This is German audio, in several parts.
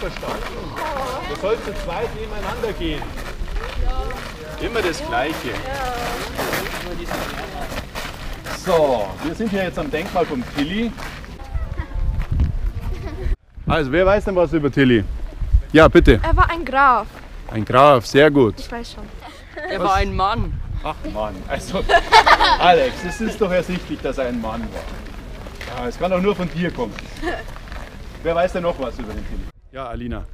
verstanden? Du sollst zu zweit nebeneinander gehen. Immer das Gleiche. So, wir sind hier jetzt am Denkmal vom Tilly. Also, wer weiß denn was über Tilly? Ja, bitte. Er war ein Graf. Ein Graf, sehr gut. Ich weiß schon. Er war ein Mann. Ach Mann, also Alex, es ist doch ersichtlich, dass er ein Mann war. Ja, es kann doch nur von dir kommen. Wer weiß denn noch was über den Tilly? Ja, Alina.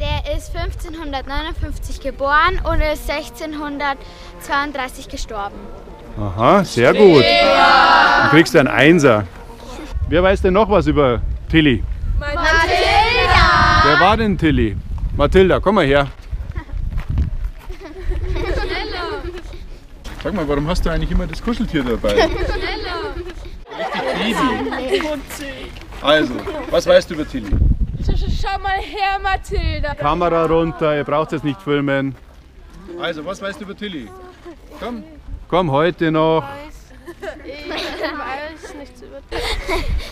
Der ist 1559 geboren und ist 1632 gestorben. Aha, sehr gut. Dann kriegst du einen Einser. Wer weiß denn noch was über Tilly? Mathilda! Wer war denn Tilly? Mathilda, komm mal her. Sag mal, warum hast du eigentlich immer das Kuscheltier dabei? Richtig Baby. Also, was weißt du über Tilly? Schau mal her, Mathilda. Kamera runter, ihr braucht es nicht filmen. Also, was weißt du über Tilly? Komm. Komm, heute noch. Ich weiß nichts über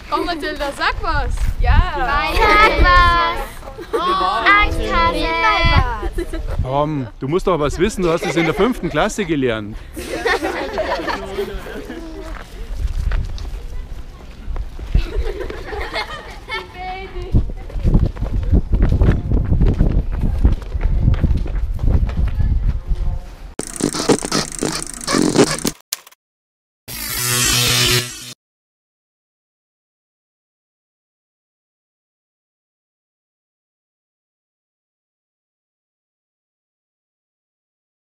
Komm, Mathilda, sag was. Ja. Sag was! Angsthase! Komm, du musst doch was wissen, du hast es in der fünften Klasse gelernt.